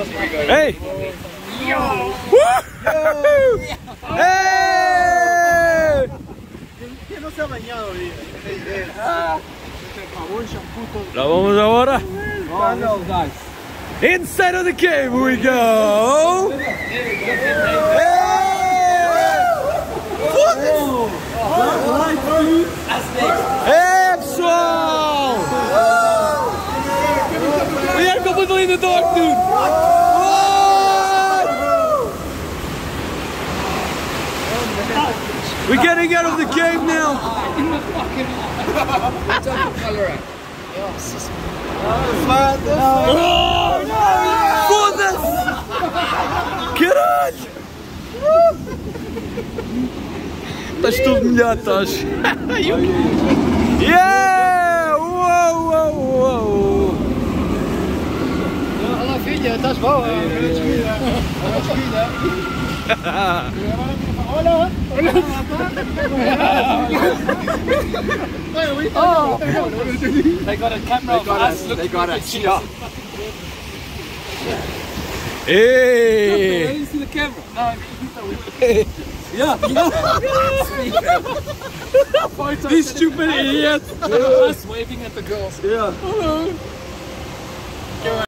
Hey! Yo! Woo! Hey! Que no se ha bañado bien. La vamos ahora. Inside of the cave we go. Hey, pessoal! We are in the dude. What? We're getting out of the cave now. Foda-se! Caralho! Estás todo estás? Yeah! Olha filha, estás boa. Olha, olha. Oh, they got a camera of us looking got at a the shot. Hey! didn't see the camera. No, Yeah, photo. This stupid idiot! us waving at the girls. yeah. Hello.